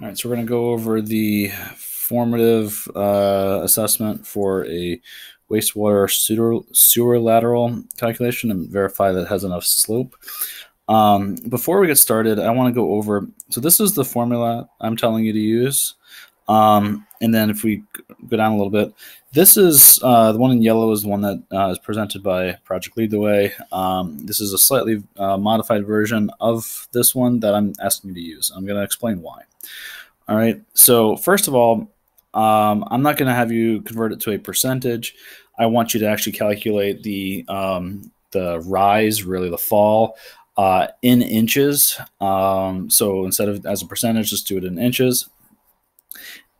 All right, so we're going to go over the formative uh, assessment for a wastewater sewer, sewer lateral calculation and verify that it has enough slope. Um, before we get started, I want to go over, so this is the formula I'm telling you to use. Um, and then if we go down a little bit, this is uh, the one in yellow is the one that uh, is presented by Project Lead the Way. Um, this is a slightly uh, modified version of this one that I'm asking you to use. I'm going to explain why. All right. So first of all, um, I'm not going to have you convert it to a percentage. I want you to actually calculate the um, the rise, really the fall, uh, in inches. Um, so instead of as a percentage, just do it in inches.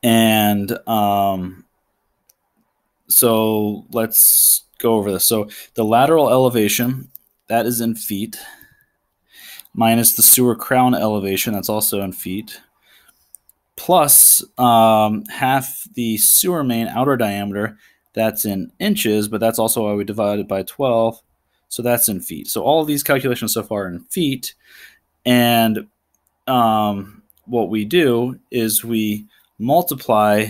And um, so let's go over this. So the lateral elevation, that is in feet, minus the sewer crown elevation, that's also in feet plus um, half the sewer main outer diameter. That's in inches, but that's also why we divided by 12. So that's in feet. So all of these calculations so far are in feet. And um, what we do is we multiply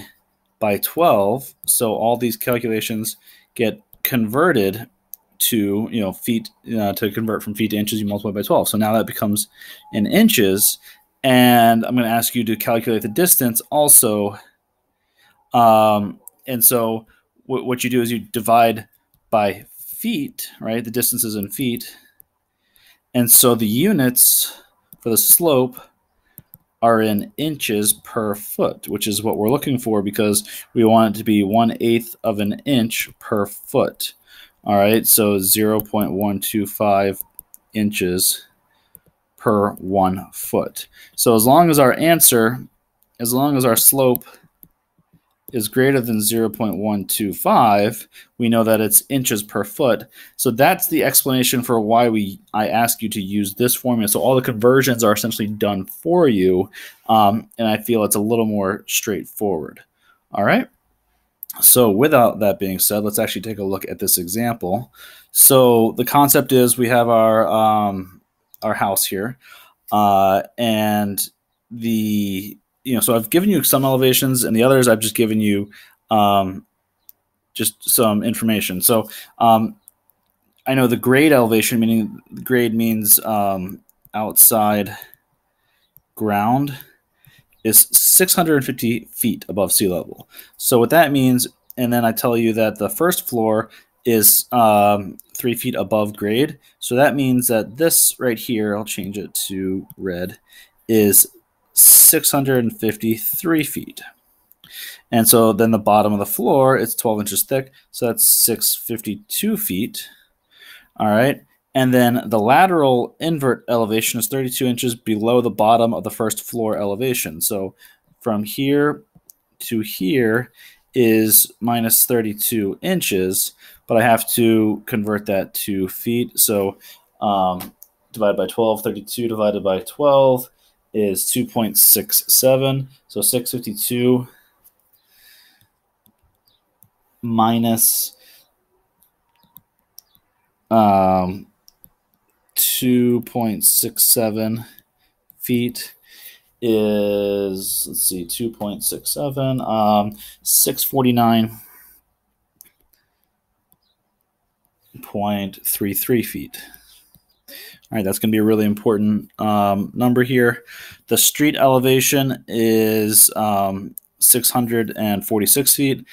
by 12. So all these calculations get converted to, you know, feet, uh, to convert from feet to inches, you multiply by 12. So now that becomes in inches. And I'm going to ask you to calculate the distance also. Um, and so what you do is you divide by feet, right? The distance is in feet. And so the units for the slope are in inches per foot, which is what we're looking for because we want it to be one eighth of an inch per foot. All right, so 0.125 inches per one foot. So as long as our answer, as long as our slope is greater than 0.125, we know that it's inches per foot. So that's the explanation for why we I ask you to use this formula. So all the conversions are essentially done for you, um, and I feel it's a little more straightforward. All right. So without that being said, let's actually take a look at this example. So the concept is we have our um, our house here, uh, and the you know so I've given you some elevations, and the others I've just given you um, just some information. So um, I know the grade elevation, meaning grade means um, outside ground, is 650 feet above sea level. So what that means, and then I tell you that the first floor is um, three feet above grade. So that means that this right here, I'll change it to red, is 653 feet. And so then the bottom of the floor is 12 inches thick. So that's 652 feet. All right. And then the lateral invert elevation is 32 inches below the bottom of the first floor elevation. So from here to here is minus 32 inches, but I have to convert that to feet. So um, divided by 12, 32 divided by 12 is 2.67. So 652 minus um, 2.67 feet is let's see 2.67 um 649 0.33 feet. All right, that's going to be a really important um, number here. The street elevation is um, 646 feet.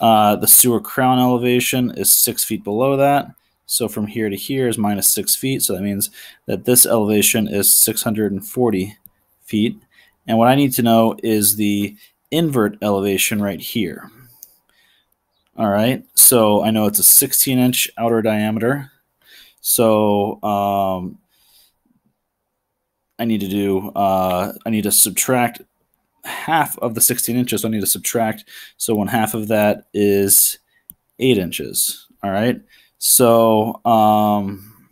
Uh, the sewer crown elevation is six feet below that. So from here to here is minus six feet. So that means that this elevation is 640 feet. And what I need to know is the invert elevation right here. All right, so I know it's a 16 inch outer diameter. So um, I need to do, uh, I need to subtract half of the 16 inches. So I need to subtract. So one half of that is eight inches. All right, so um,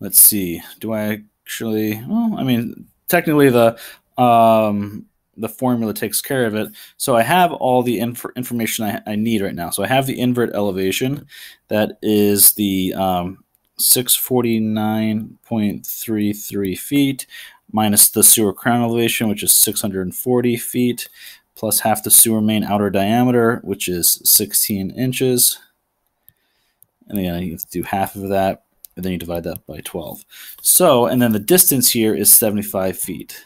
let's see. Do I actually, well, I mean, technically the, um, the formula takes care of it. So I have all the inf information I, I, need right now. So I have the invert elevation. That is the um, 649.33 feet. minus the sewer crown elevation, which is 640 feet, plus half the sewer main outer diameter, which is 16 inches. And then you have to do half of that, and then you divide that by 12. So, and then the distance here is 75 feet.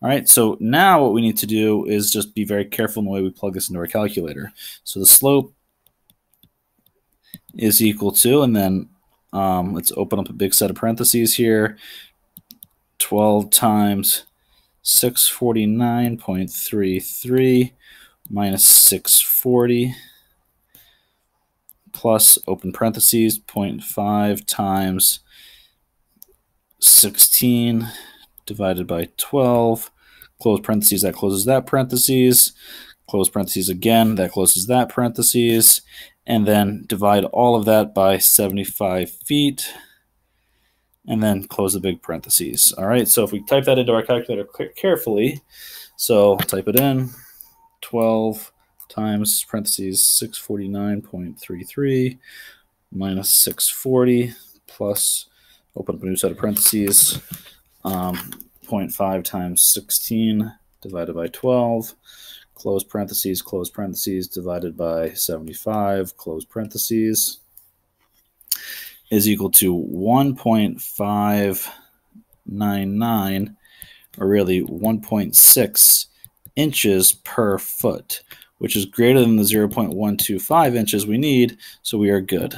All right, so now what we need to do is just be very careful in the way we plug this into our calculator. So the slope is equal to, and then um, let's open up a big set of parentheses here. 12 times 649.33 minus 640 plus open parentheses 0.5 times 16 divided by 12 close parentheses that closes that parentheses close parentheses again that closes that parentheses and then divide all of that by 75 feet and then close the big parentheses. All right, so if we type that into our calculator carefully, so type it in, 12 times parentheses 649.33 minus 640 plus, open up a new set of parentheses, um, 0.5 times 16 divided by 12, close parentheses, close parentheses, divided by 75, close parentheses, is equal to 1.599, or really 1.6 inches per foot, which is greater than the 0.125 inches we need, so we are good.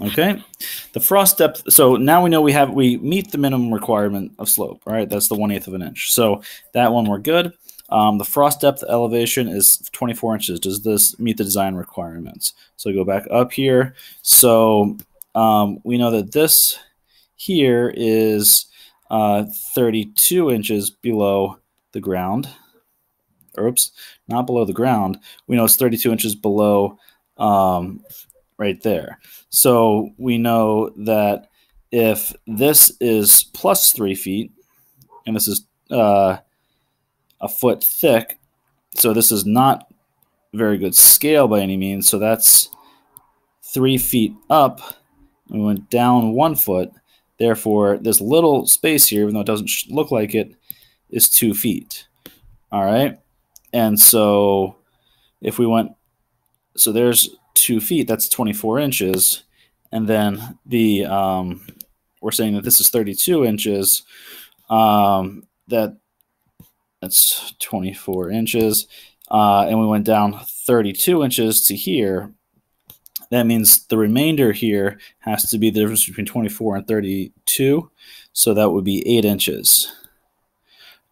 Okay, the frost depth. So now we know we have we meet the minimum requirement of slope. Right, that's the one eighth of an inch. So that one we're good. Um, the frost depth elevation is 24 inches. Does this meet the design requirements? So go back up here. So um, we know that this here is uh, 32 inches below the ground. Oops, not below the ground. We know it's 32 inches below um, right there. So we know that if this is plus three feet, and this is uh, a foot thick. So this is not very good scale by any means. So that's three feet up. We went down one foot. Therefore, this little space here, even though it doesn't look like it, is two feet. All right. And so if we went, so there's two feet, that's 24 inches. And then the, um, we're saying that this is 32 inches. Um, that that's 24 inches. Uh, and we went down 32 inches to here. That means the remainder here has to be the difference between 24 and 32. So that would be 8 inches.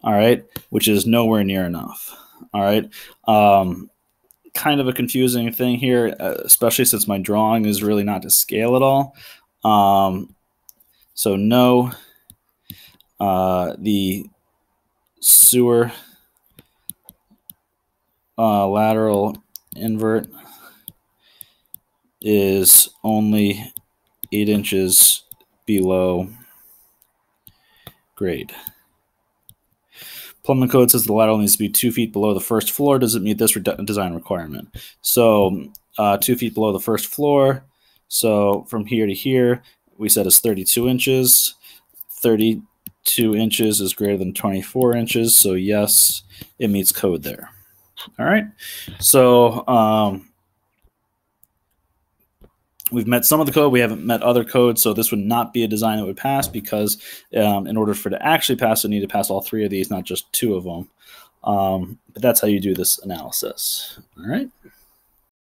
All right, which is nowhere near enough. All right. Um, kind of a confusing thing here, uh, especially since my drawing is really not to scale at all. Um, so no, uh, the sewer uh, lateral invert is only 8 inches below grade. Plumbing code says the lateral needs to be 2 feet below the first floor. Does it meet this re design requirement? So uh, 2 feet below the first floor. So from here to here, we said is 32 inches. 32 inches is greater than 24 inches. So yes, it meets code there. All right. So um, we've met some of the code. We haven't met other codes. So this would not be a design that would pass because um, in order for it to actually pass, it need to pass all three of these, not just two of them. Um, but that's how you do this analysis. All right.